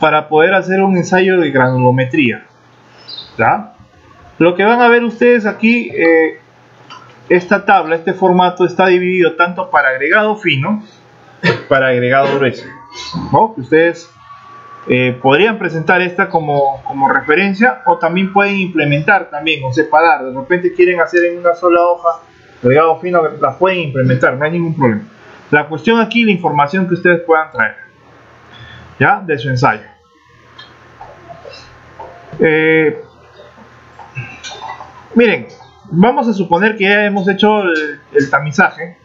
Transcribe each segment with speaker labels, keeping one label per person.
Speaker 1: para poder hacer un ensayo de granulometría. ¿ya? Lo que van a ver ustedes aquí, eh, esta tabla, este formato está dividido tanto para agregado fino, para agregado grueso. ¿no? Ustedes eh, podrían presentar esta como, como, referencia o también pueden implementar también o separar. De repente quieren hacer en una sola hoja agregado fino, la pueden implementar, no hay ningún problema. La cuestión aquí, la información que ustedes puedan traer, ¿ya? De su ensayo. Eh, miren, vamos a suponer que ya hemos hecho el, tamizaje.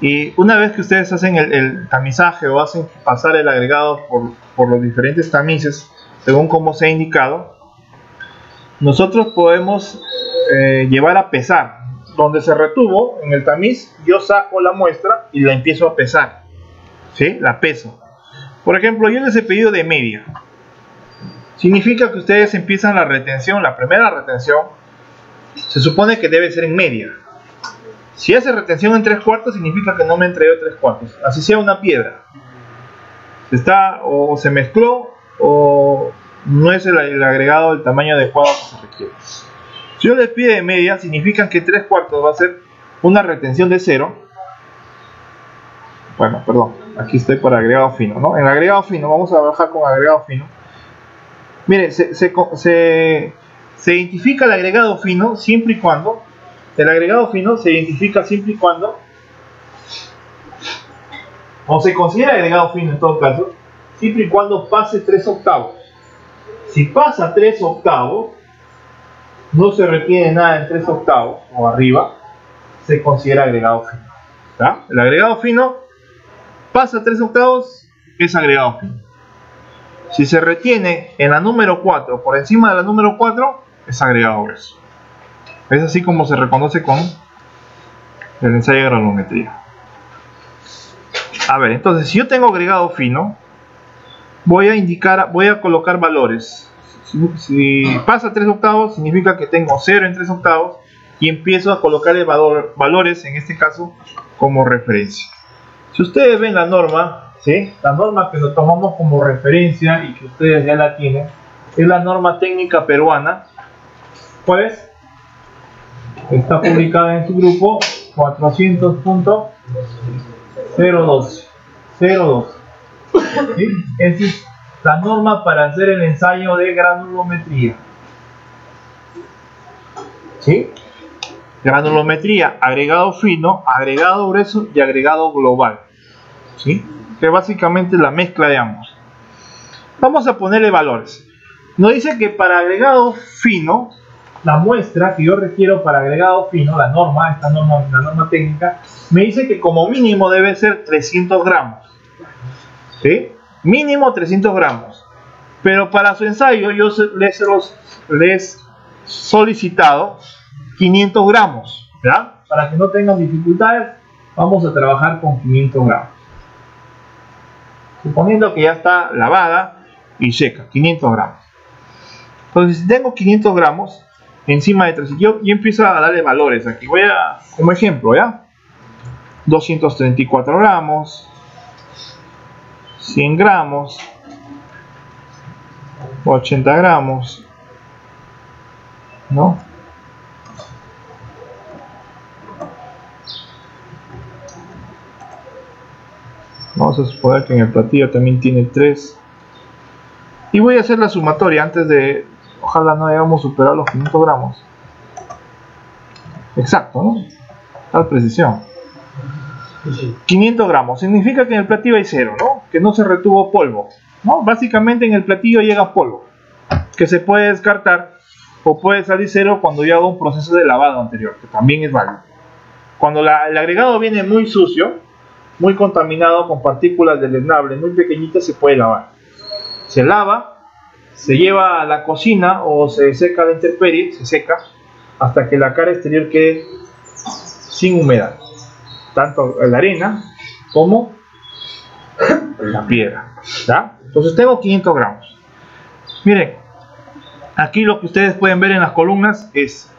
Speaker 1: Y una vez que ustedes hacen el, tamizaje o hacen pasar el agregado por, los diferentes tamices, según como se ha indicado, nosotros podemos eh, llevar a pesar donde se retuvo en el tamiz, yo saco la muestra y la empiezo a pesar. ¿Sí? La peso. Por ejemplo, yo les he pedido de media. Significa que ustedes empiezan la retención, la primera retención, se supone que debe ser en media. Si hace retención en tres cuartos, significa que no me entregó tres cuartos. Así sea una piedra. Está o se mezcló o no es el, el agregado del tamaño adecuado que se requiere. Si yo les pide de media, significa que 3 cuartos va a ser una retención de 0. Bueno, perdón, aquí estoy para agregado fino, ¿no? En agregado fino, vamos a bajar con agregado fino. Miren, se, se identifica el agregado fino siempre y cuando, el agregado fino se identifica siempre y cuando, o se considera agregado fino en todo caso, siempre y cuando pase 3 octavos. Si pasa 3 octavos, no se retiene nada en 3 octavos o arriba, se considera agregado fino. El agregado fino pasa 3 octavos, es agregado fino. Si se retiene en la número 4 por encima de la número 4, es agregado grueso. Es así como se reconoce con el ensayo de granulometría. A ver, entonces si yo tengo agregado fino, voy a indicar, voy a colocar valores si, pasa 3 octavos, significa que tengo 0 en 3 octavos y empiezo a colocar valores, en este caso, como referencia. Si ustedes ven la norma, ¿sí? la norma que nos tomamos como referencia y que ustedes ya la tienen, es la norma técnica peruana. ¿Cuál es? Está publicada en su grupo 400.012. 012. ¿Sí? Es la norma para hacer el ensayo de granulometría. ¿Sí? Granulometría, agregado fino, agregado grueso y agregado global. ¿Sí? Que básicamente es la mezcla de ambos. Vamos a ponerle valores. Nos dice que para agregado fino, la muestra que yo requiero para agregado fino, la norma, esta norma, la norma técnica, me dice que como mínimo debe ser 300 gramos. ¿Sí? mínimo 300 gramos. Pero para su ensayo yo les, les solicitado 500 gramos. ¿ya? Para que no tengan dificultades, vamos a trabajar con 500 gramos. Suponiendo que ya está lavada y seca, 500 gramos. Entonces, si tengo 500 gramos encima de 300, yo, yo empiezo a darle valores aquí. Voy a, como ejemplo, ¿ya? 234 gramos, 100 gramos, 80 gramos, ¿no? Vamos a suponer que en el platillo también tiene 3. Y voy a hacer la sumatoria antes de, ojalá no hayamos superado los 500 gramos. Exacto, ¿no? Tal precisión. 500 gramos. Significa que en el platillo hay cero, ¿no? Que no se retuvo polvo. ¿no? Básicamente en el platillo llega polvo. Que se puede descartar o puede salir cero cuando yo hago un proceso de lavado anterior, que también es válido. Cuando el agregado viene muy sucio, muy contaminado con partículas deleznables muy pequeñitas, se puede lavar. Se lava, se lleva a la cocina o se seca la intemperie, se seca, hasta que la cara exterior quede sin humedad tanto la arena como la piedra. Entonces tengo 500 gramos. Miren, aquí lo que ustedes pueden ver en las columnas es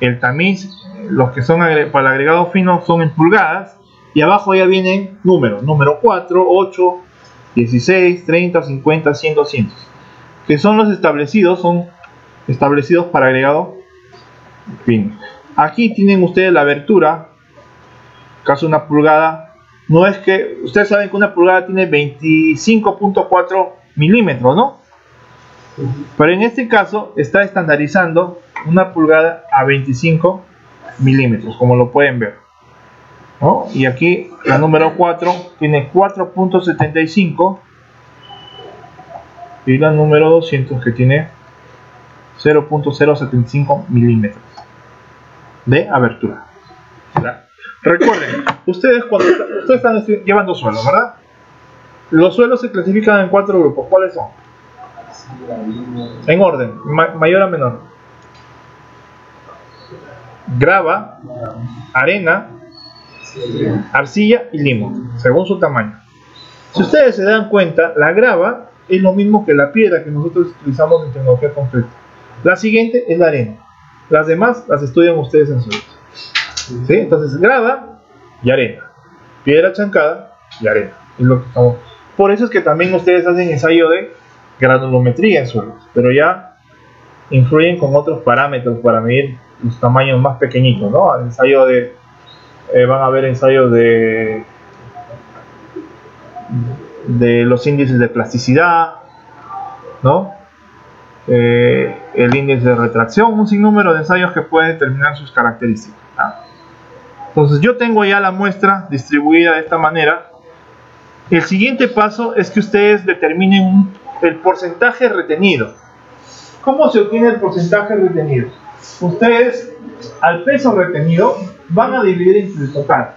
Speaker 1: el tamiz, los que son para el agregado fino son en pulgadas y abajo ya vienen números, número 4, 8, 16, 30, 50, 100, 200. Que son los establecidos, son establecidos para agregado fin. Aquí tienen ustedes la abertura, caso una pulgada, no es que, ustedes saben que una pulgada tiene 25.4 milímetros, ¿no? Pero en este caso está estandarizando una pulgada a 25 milímetros, como lo pueden ver. Y aquí la número 4 tiene 4.75 y la número 200 que tiene 0.075 milímetros de abertura. Recuerden, ustedes cuando ustedes están llevando suelos, ¿verdad? Los suelos se clasifican en cuatro grupos. ¿Cuáles son? En orden, mayor a menor. Grava, arena, arcilla y limo, según su tamaño. Si ustedes se dan cuenta, la grava es lo mismo que la piedra que nosotros utilizamos en tecnología concreta. La siguiente es la arena. Las demás las estudian ustedes en suelos. ¿Sí? Entonces, grava y arena. Piedra chancada y arena. Es lo que Por eso es que también ustedes hacen ensayo de granulometría en suelos, pero ya influyen con otros parámetros para medir los tamaños más pequeñitos, ¿no? ensayo de, eh, van a ver ensayos de, de los índices de plasticidad, ¿no? Eh, el índice de retracción, un sinnúmero de ensayos que pueden determinar sus características. Entonces yo tengo ya la muestra distribuida de esta manera. El siguiente paso es que ustedes determinen el porcentaje retenido. ¿Cómo se obtiene el porcentaje retenido? Ustedes al peso retenido van a dividir entre el total.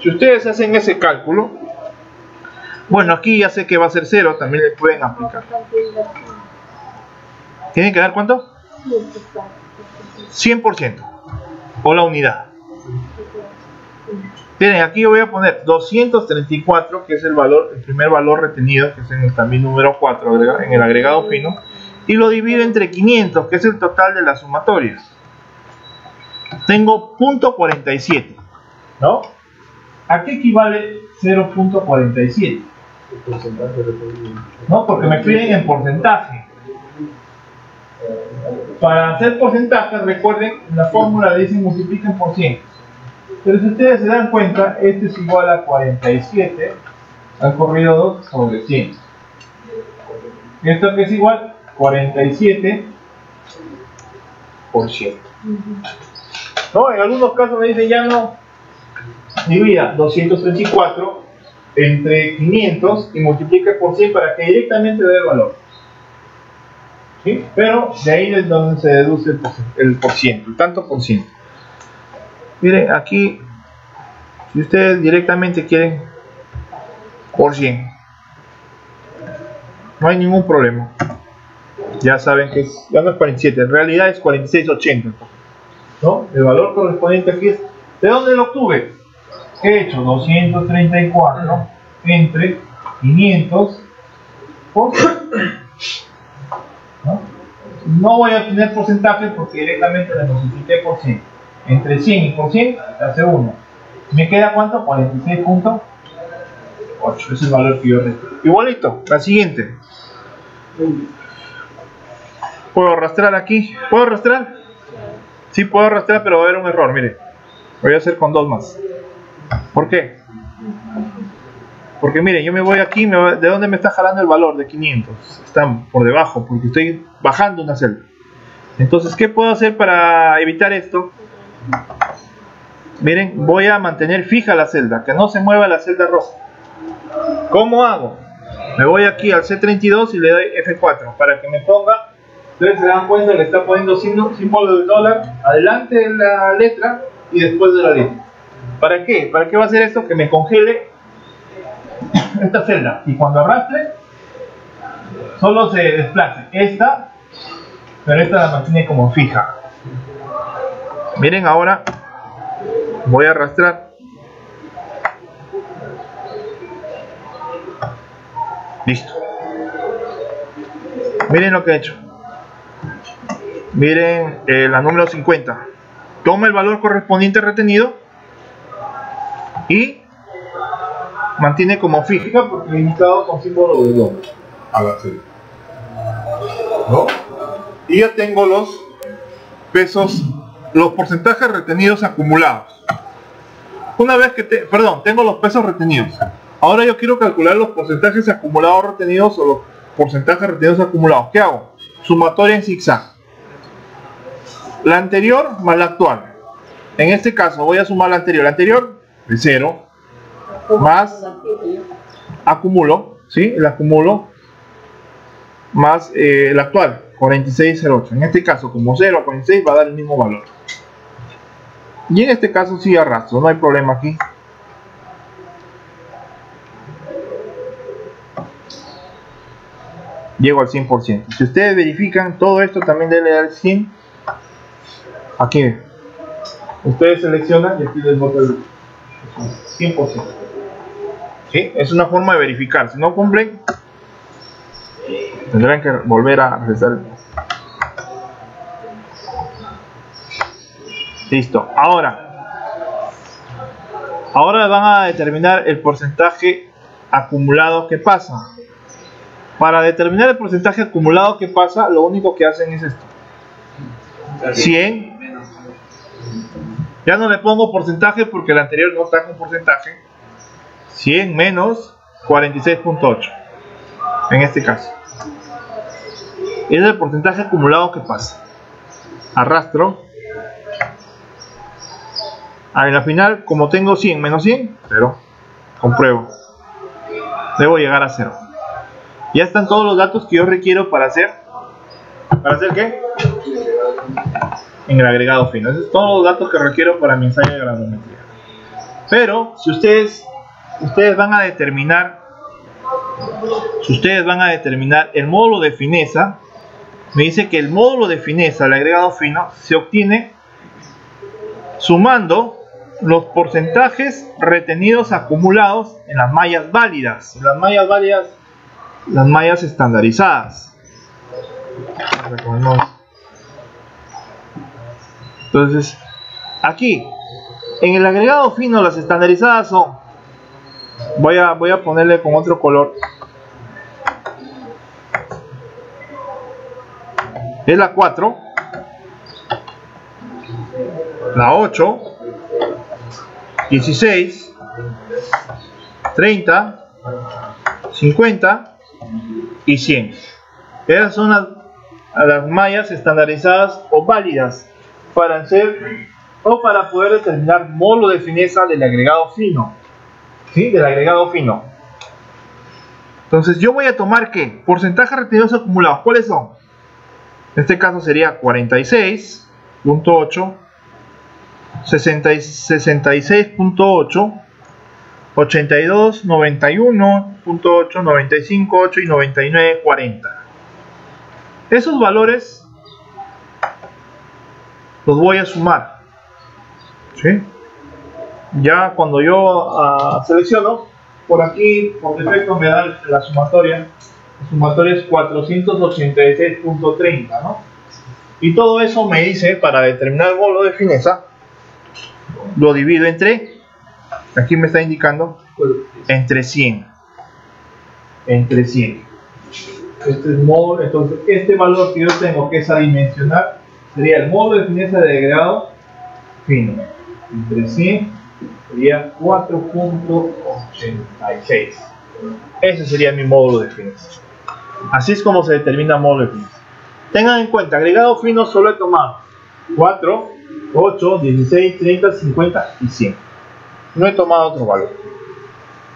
Speaker 1: Si ustedes hacen ese cálculo, bueno, aquí ya sé que va a ser cero, también le pueden aplicar. ¿Tienen que dar cuánto? 100% o la unidad. Miren, aquí yo voy a poner 234, que es el valor, el primer valor retenido, que es en el también número 4, en el agregado fino, y lo divido entre 500, que es el total de la sumatoria. Tengo punto .47, ¿no? ¿A qué equivale 0.47? No, porque me piden en porcentaje. Para hacer porcentaje, recuerden, la fórmula dice multipliquen por 100. Pero si ustedes se dan cuenta, este es igual a 47 al corrido 2 sobre 100. Esto que es igual 47 por 100. ¿No? En algunos casos me dicen ya no. Divida 234 entre 500 y multiplica por 100 para que directamente dé el valor. Pero de ahí es donde se deduce el por, ciento, el tanto por ciento. Miren, aquí, si ustedes directamente quieren por 100, no hay ningún problema. Ya saben que ya no es 47, en realidad es 4680. ¿No? El valor correspondiente aquí es, ¿de dónde lo obtuve? He hecho 234 entre 500 por ¿no? voy a tener porcentaje porque directamente le multipliqué por 100. Entre 100 y por 100 hace 1. ¿Me queda cuánto? 46.8. Es el valor que yo recibo. Igualito, la siguiente. ¿Puedo arrastrar aquí? ¿Puedo arrastrar? Sí, puedo arrastrar, pero va a haber un error, mire. Voy a hacer con dos más. ¿Por qué? Porque mire, yo me voy aquí, ¿de dónde me está jalando el valor? De 500. Está por debajo, porque estoy bajando una celda. Entonces, ¿qué puedo hacer para evitar esto? Miren, voy a mantener fija la celda, que no se mueva la celda roja. ¿Cómo hago? Me voy aquí al C32 y le doy F4 para que me ponga. Ustedes se dan cuenta, le está poniendo símbolo del dólar adelante de la letra y después de la letra. ¿Para qué? ¿Para qué va a hacer esto? Que me congele esta celda y cuando arrastre solo se desplace esta pero esta la mantiene como fija miren ahora voy a arrastrar listo miren lo que he hecho miren eh, la número 50 toma el valor correspondiente retenido y mantiene como fija porque es indicado con símbolo de doble a la serie. ¿No? Y ya tengo los pesos, los porcentajes retenidos acumulados. Una vez que te, perdón, tengo los pesos retenidos. Ahora yo quiero calcular los porcentajes acumulados retenidos o los porcentajes retenidos acumulados. ¿Qué hago? Sumatoria en zigzag. La anterior más la actual. En este caso voy a sumar la anterior. La anterior de 0 más acumulo, ¿sí? El acumulo más eh, el actual, 46,08. En este caso, como 0 a 46 va a dar el mismo valor. Y en este caso sí arrastro, no hay problema aquí. Llego al 100%. Si ustedes verifican, todo esto también debe dar 100. Aquí. Ustedes seleccionan y aquí les voto el 100%. ¿Sí? Es una forma de verificar. Si no cumplen, tendrán que volver a realizar. Listo. Ahora, ahora van a determinar el porcentaje acumulado que pasa. Para determinar el porcentaje acumulado que pasa, lo único que hacen es esto. 100. Ya no le pongo porcentaje porque el anterior no está con porcentaje. 100 menos 46.8. En este caso. Es el porcentaje acumulado que pasa. Arrastro a la final, como tengo 100 menos 100, pero compruebo. Debo llegar a 0. Ya están todos los datos que yo requiero para hacer. ¿Para hacer qué? En el agregado fino. Esos son todos los datos que requiero para mi ensayo de gradometría. Pero, si ustedes, ustedes van a determinar, si ustedes van a determinar el módulo de fineza, me dice que el módulo de fineza, el agregado fino, se obtiene sumando los porcentajes retenidos acumulados en las mallas válidas. Las mallas válidas, las mallas estandarizadas. Entonces, aquí, en el agregado fino, las estandarizadas son, voy a, voy a ponerle con otro color. Es la 4, la 8, 16, 30, 50 y 100. Esas son las, mallas estandarizadas o válidas para hacer o para poder determinar módulo de fineza del agregado fino. ¿Sí? Del agregado fino. Entonces yo voy a tomar ¿qué? Porcentajes retenidos acumulados. ¿Cuáles son? En este caso sería 46.8 66.8, 82, 91.8, 95, y 99, 40. Esos valores los voy a sumar. Ya cuando yo uh, selecciono, por aquí por defecto me da la sumatoria. La sumatoria es 486.30, ¿no? Y todo eso me dice, para determinar el bolo de fineza, lo divido entre, aquí me está indicando, entre 100. Entre 100. Este es módulo, entonces este valor que yo tengo que es adimensionar sería el módulo de fineza de grado fino. Entre 100 sería 4.86. Ese sería mi módulo de fineza. Así es como se determina el módulo de fineza. Tengan en cuenta, agregado fino solo he tomado 4 8, 16, 30, 50 y 100. No he tomado otro valor.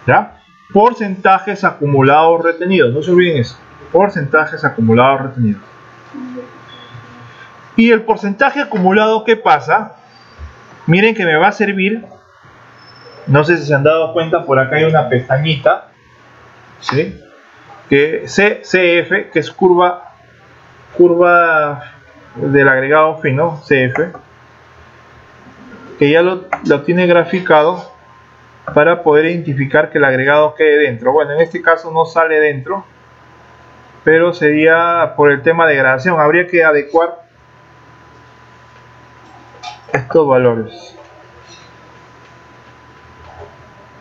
Speaker 1: ¿Ya? Porcentajes acumulados retenidos. No se olviden eso. Porcentajes acumulados retenidos. Y el porcentaje acumulado que pasa, miren que me va a servir. No sé si se han dado cuenta, por acá hay una pestañita. ¿sí? Que CF, que es curva, curva del agregado fino, CF que ya lo, tiene graficado para poder identificar que el agregado quede dentro. Bueno, en este caso no sale dentro, pero sería por el tema de gradación. Habría que adecuar estos valores.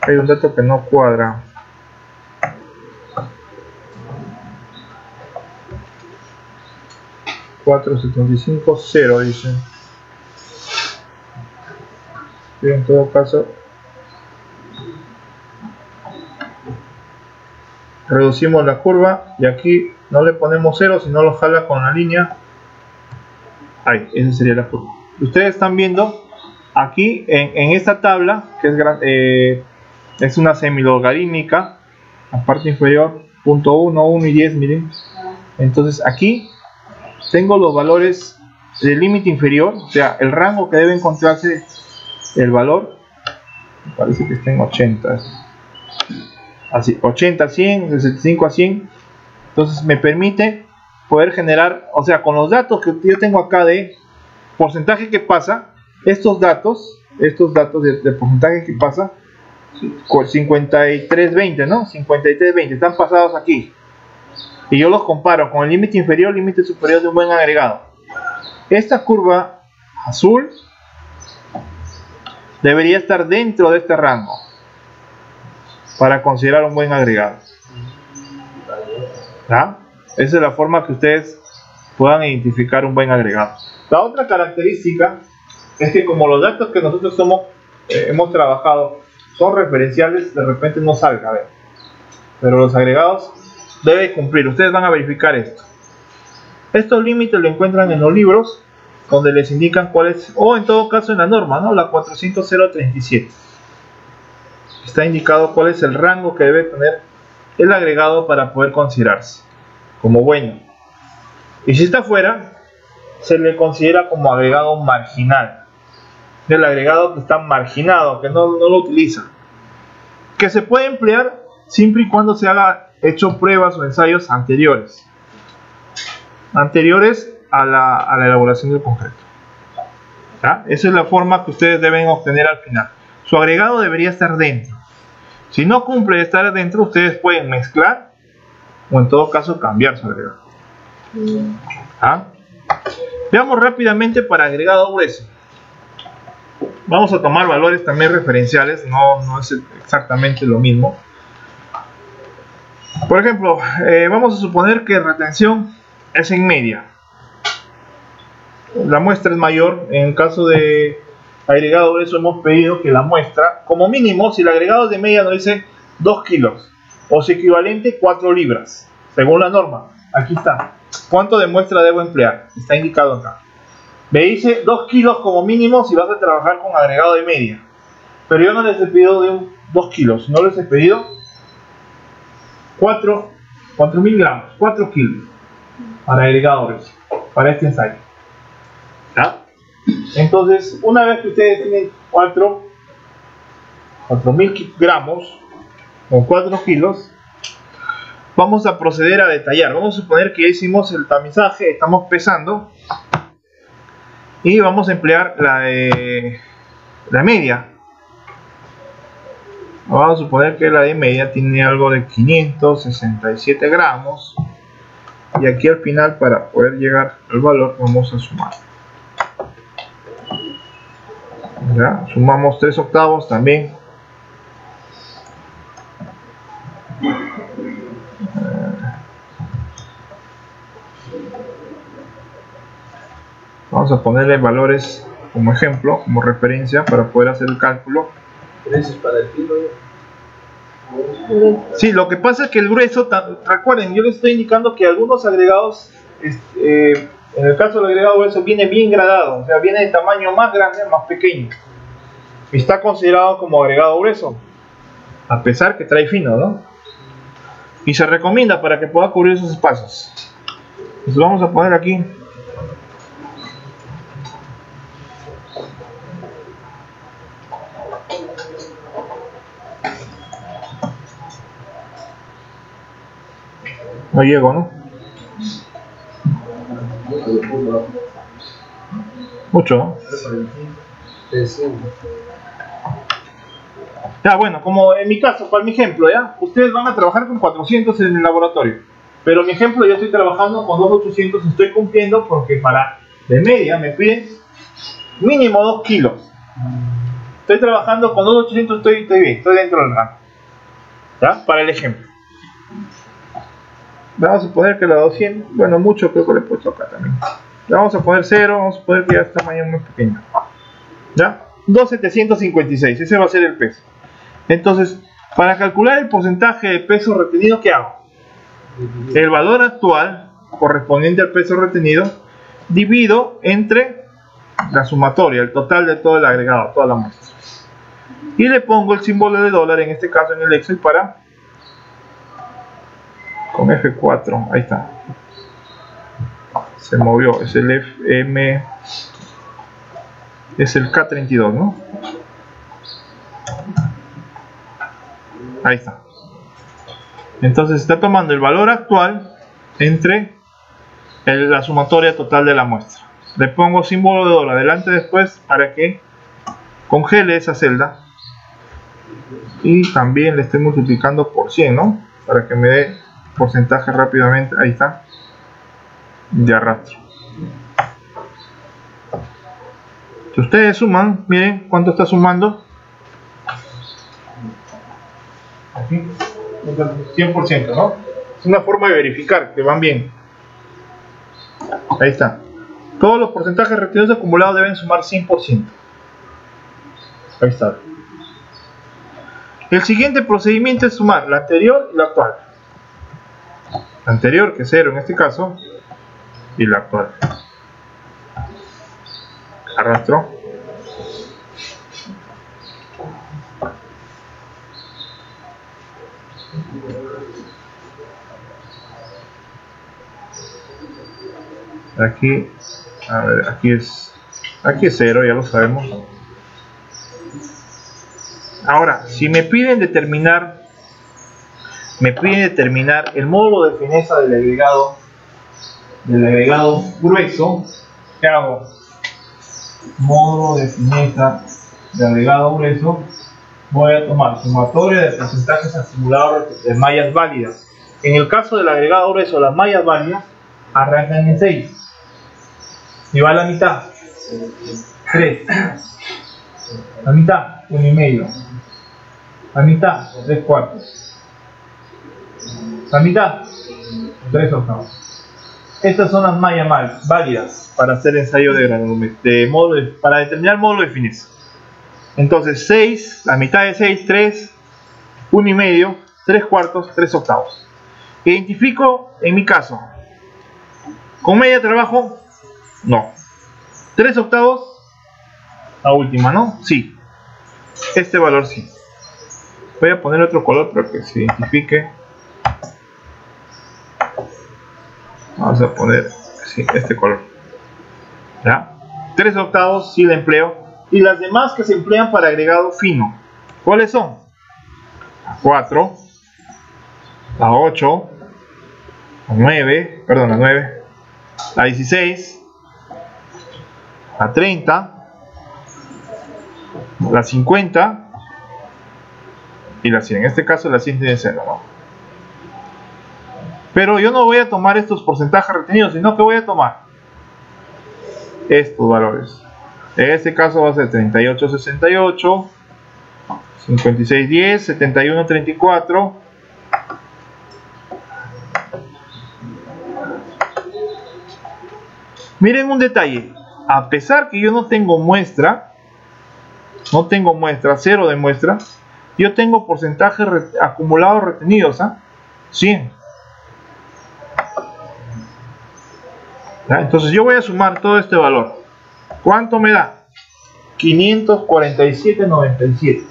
Speaker 1: Hay un dato que no cuadra. $4.75.0 dice. Y en todo caso reducimos la curva y aquí no le ponemos 0 sino lo jala con la línea ahí, esa sería la curva ustedes están viendo aquí en, esta tabla que es, eh, es una semilogarítmica la parte inferior punto 1, 1 y 10 miren. Entonces aquí tengo los valores del límite inferior o sea el rango que debe encontrarse el valor. Parece que está en 80 así 80 a 100 de 75 a 100 entonces me permite poder generar o sea con los datos que yo tengo acá de porcentaje que pasa estos datos estos datos de, porcentaje que pasa 5320 no 5320 están pasados aquí y yo los comparo con el límite inferior límite superior de un buen agregado esta curva azul debería estar dentro de este rango para considerar un buen agregado. Esa es la forma que ustedes puedan identificar un buen agregado. La otra característica es que como los datos que nosotros eh, hemos trabajado son referenciales, de repente no salga, a ver. Pero los agregados deben cumplir. Ustedes van a verificar esto. Estos límites lo encuentran en los libros donde les indican cuál es, o en todo caso en la norma, ¿no? La 40037. Está indicado cuál es el rango que debe tener el agregado para poder considerarse como bueno. Y si está fuera, se le considera como agregado marginal. El agregado que está marginado, que no, no lo utiliza. Que se puede emplear siempre y cuando se haga hecho pruebas o ensayos anteriores. Anteriores a la, elaboración del concreto. Esa es la forma que ustedes deben obtener al final. Su agregado debería estar dentro. Si no cumple estar dentro, ustedes pueden mezclar o en todo caso cambiar su agregado. ¿Ah? Veamos rápidamente para agregado grueso. Vamos a tomar valores también referenciales, no, no es exactamente lo mismo. Por ejemplo, eh, vamos a suponer que retención es en media la muestra es mayor. En caso de agregado eso hemos pedido que la muestra, como mínimo, si el agregado de media nos dice 2 kilos o su equivalente 4 libras, según la norma. Aquí está. ¿Cuánto de muestra debo emplear? Está indicado acá. Me dice 2 kilos como mínimo si vas a trabajar con agregado de media. Pero yo no les he pedido de 2 kilos, no les he pedido 4 mil gramos, 4 kilos para agregadores, para este ensayo. Entonces, una vez que ustedes tienen 4 4000 gramos o 4 kilos, vamos a proceder a detallar. Vamos a suponer que ya hicimos el tamizaje, estamos pesando y vamos a emplear la, de, la media. Vamos a suponer que la de media tiene algo de 567 gramos y aquí al final para poder llegar al valor vamos a sumar. Sumamos 3 octavos también. Vamos a ponerle valores como ejemplo, como referencia para poder hacer el cálculo. para el kilo? Sí, lo que pasa es que el grueso, recuerden, yo les estoy indicando que algunos agregados, eh, en el caso del agregado grueso, viene bien gradado, o sea, viene de tamaño más grande, más pequeño está considerado como agregado grueso, a pesar que trae fino, ¿no? Y se recomienda para que pueda cubrir esos espacios. Entonces vamos a poner aquí. No llego, ¿no? Mucho, ¿no? Ya, bueno, como en mi caso, para mi ejemplo, ¿ya? Ustedes van a trabajar con 400 en el laboratorio. Pero mi ejemplo, yo estoy trabajando con 2800, estoy cumpliendo porque para de media me piden mínimo 2 kilos. Estoy trabajando con 2.800, estoy, estoy bien, estoy dentro del rango. ¿Ya? Para el ejemplo. Vamos a poner que la 200, bueno, mucho creo que le he puesto acá también. Le vamos a poner 0, vamos a poner que ya está tamaño muy pequeño. ¿Ya? 2.756, ese va a ser el peso. Entonces, para calcular el porcentaje de peso retenido, ¿qué hago? El valor actual correspondiente al peso retenido divido entre la sumatoria, el total de todo el agregado, toda la muestra. Y le pongo el símbolo de dólar, en este caso en el Excel, para con F4, ahí está. Se movió, es el FM, es el K32, ¿no? Ahí está. Entonces está tomando el valor actual entre la sumatoria total de la muestra. Le pongo símbolo de dólar delante después para que congele esa celda. Y también le estoy multiplicando por 100, ¿no? Para que me dé porcentaje rápidamente. Ahí está. De arrastro. Si ustedes suman, miren cuánto está sumando. Aquí, 100%, ¿no? Es una forma de verificar que van bien. Ahí está. Todos los porcentajes retenidos acumulados deben sumar 100%. Ahí está. El siguiente procedimiento es sumar la anterior y la actual. Anterior, que es 0 en este caso, y la actual. Arrastro. Aquí, a ver, aquí es, aquí es 0, ya lo sabemos. Ahora, si me piden determinar, me piden determinar el módulo de fineza del agregado, del agregado grueso, ¿qué hago? Módulo de fineza del agregado grueso, voy a tomar sumatoria de porcentajes acumulados de mallas válidas. En el caso del agregado grueso, las mallas válidas arrancan en 6 y va a la mitad. 3 la mitad 1 y medio. La mitad 3 cuartos la mitad 3 octavos estas son las mallas válidas para hacer ensayo de de módulo para determinar módulo de fineza entonces 6 la mitad de 6 3 1 y medio 3 cuartos 3 octavos identifico en mi caso con media trabajo no. ¿Tres octavos? La última, ¿no? Sí. Este valor sí. Voy a poner otro color para que se identifique. Vamos a poner sí, este color. ¿Ya? Tres octavos sí la empleo. Y las demás que se emplean para agregado fino. ¿Cuáles son? La 4, la 8, la 9, perdón, la 9, la 16, la 30, la 50 y la 100. En este caso la 100 tiene 0. ¿no? Pero yo no voy a tomar estos porcentajes retenidos, sino que voy a tomar estos valores. En este caso va a ser 38, 68, 56, 10, 71, 34. Miren un detalle a pesar que yo no tengo muestra, no tengo muestra, cero de muestra, yo tengo porcentajes acumulados retenidos, ¿ah? 100. Entonces yo voy a sumar todo este valor. ¿Cuánto me da? 547.97.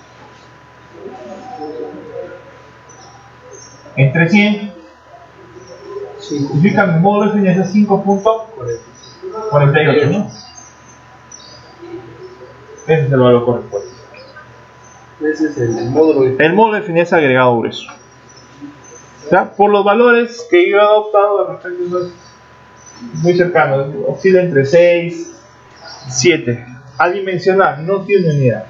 Speaker 1: Entre 100 significa mi módulo de fineza 5.48, ¿no? Ese es el valor correspondiente.
Speaker 2: Ese es el módulo
Speaker 1: de... El módulo de fineza agregado grueso. Por los valores que yo he adoptado, de repente es muy cercano, oscila entre 6 7. A dimensionar, no tiene unidad.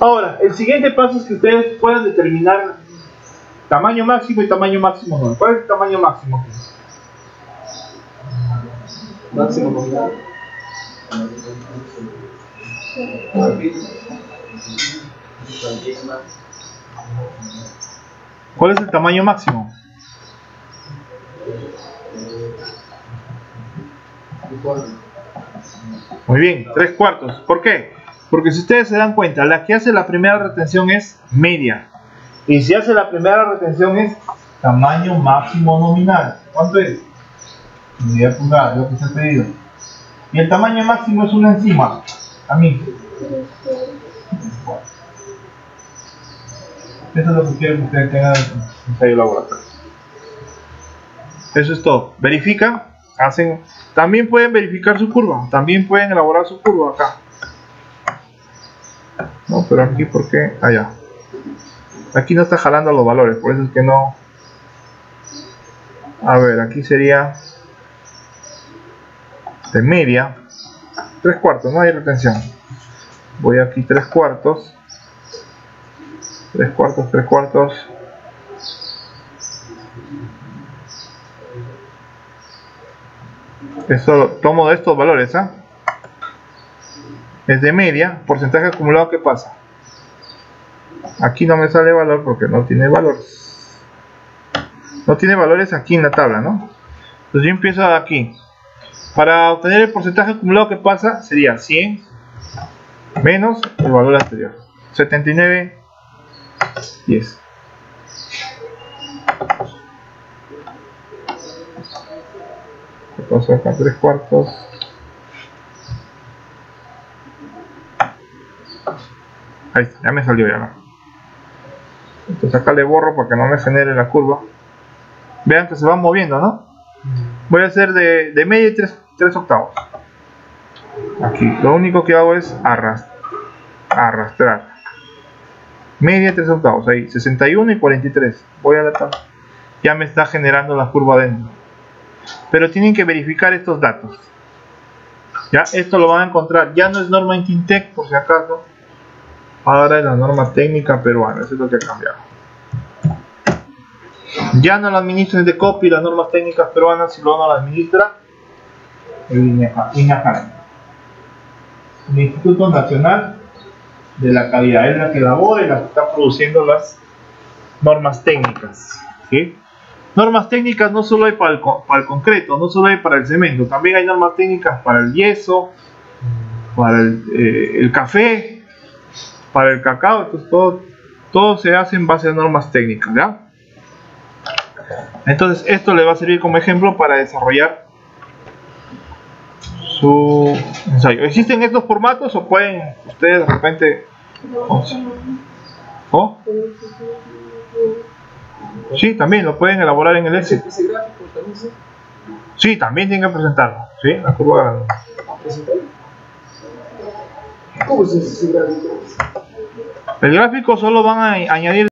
Speaker 1: Ahora, el siguiente paso es que ustedes puedan determinar tamaño máximo y tamaño máximo no. ¿Cuál es el tamaño máximo?
Speaker 2: Máximo nominal.
Speaker 1: ¿Cuál es el tamaño máximo? Muy bien, tres cuartos. ¿Por qué? Porque si ustedes se dan cuenta, la que hace la primera retención es media. Y si hace la primera retención es tamaño máximo nominal. ¿Cuánto es? Media pulgada, lo que se ha pedido. Y el tamaño máximo es una enzima. A mí. Eso es lo que quiero que ustedes tengan en ensayo laboratorio. Eso es todo. Verifican, hacen. También pueden verificar su curva. También pueden elaborar su curva acá. No, pero aquí, ¿por qué? Allá. Aquí no está jalando los valores, por eso es que no. A ver, aquí sería de media. Tres cuartos, no hay retención. Voy aquí tres cuartos. Tres cuartos, tres cuartos. Eso tomo de estos valores, ¿ah? Es de media, porcentaje acumulado, ¿qué pasa? Aquí no me sale valor porque no tiene valores. No tiene valores aquí en la tabla, ¿no? Entonces yo empiezo aquí. Para obtener el porcentaje acumulado que pasa sería 100 menos el valor anterior. 79, 10. ¿Qué pasó acá? 3 cuartos. Ahí está, ya me salió ya. ¿no? Entonces acá le borro para que no me genere la curva. Vean que se va moviendo, ¿no? Voy a hacer de, de media y 3, 3 octavos. Aquí, lo único que hago es arrastrar. arrastrar. Media 3 octavos, ahí, 61 y 43. Voy a la. Ya me está generando la curva adentro. Pero tienen que verificar estos datos. Ya, esto lo van a encontrar. Ya no es norma en Quintec, por si acaso. Ahora es la norma técnica peruana. Eso es lo que ha cambiado. Ya no la administra de copy las normas técnicas peruanas, sino no la administra el INACAR. El Instituto Nacional de la Calidad es la que elabora y la que está produciendo las normas técnicas. ¿sí? Normas técnicas no solo hay para el, para el concreto, no solo hay para el cemento, también hay normas técnicas para el yeso, para el, eh, el café, para el cacao, entonces todo, todo se hace en base a normas técnicas, ¿ya? Entonces esto le va a servir como ejemplo para desarrollar su ensayo. ¿Existen estos formatos o pueden ustedes de repente... ¿Oh? Sí, también lo pueden elaborar en el Excel. Sí, también tienen que presentarlo. ¿sí? La curva
Speaker 2: ¿Cómo es ese gráfico?
Speaker 1: El gráfico solo van a añadir